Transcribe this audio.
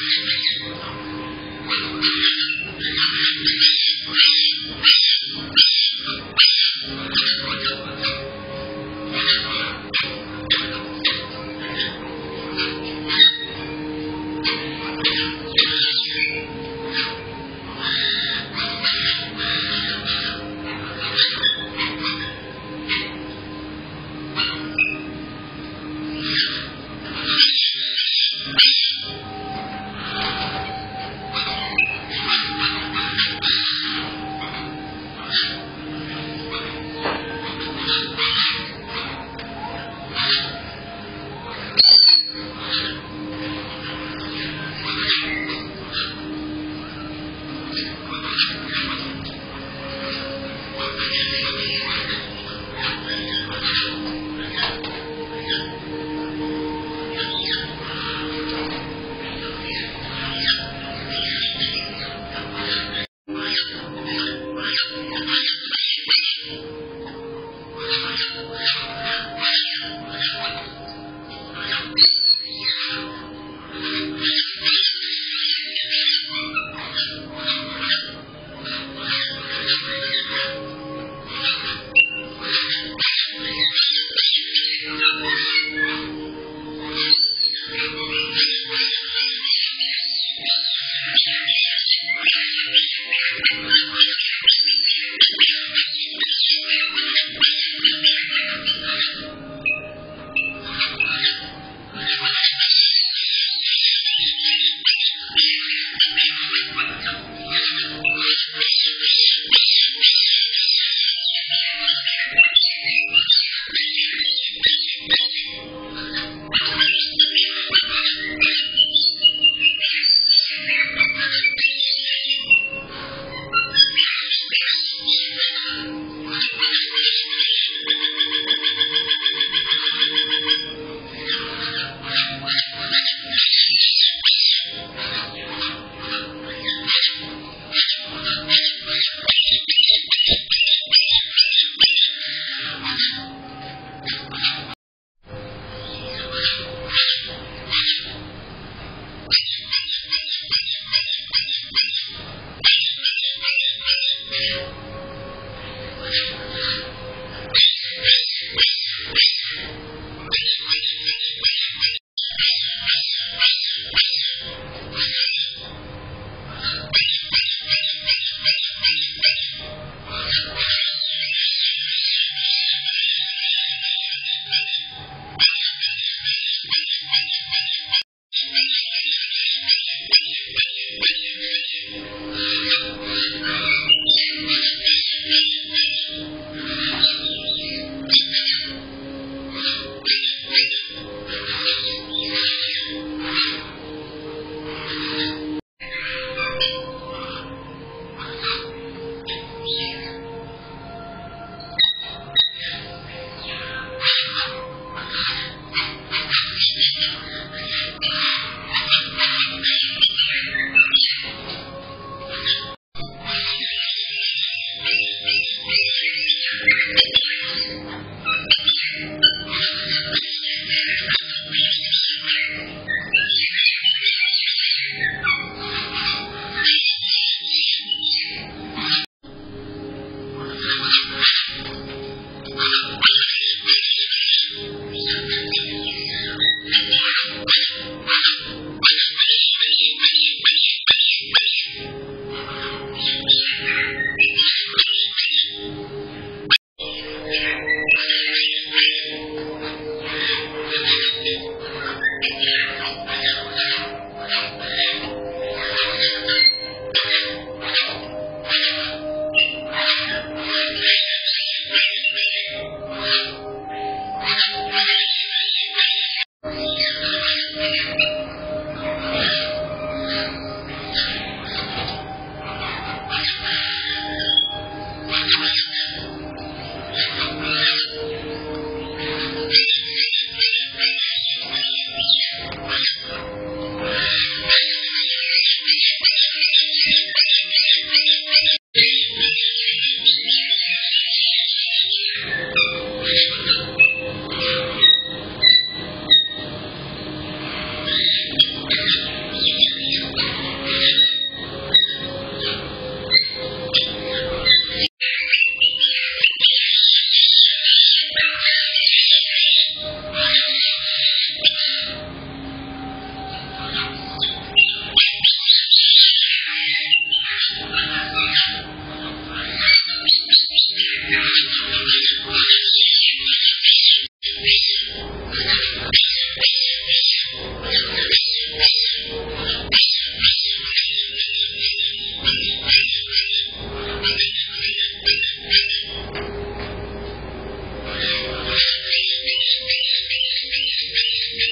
Thank you. あ! Thank you. Thank you. アメリカのブラジルの人たちは、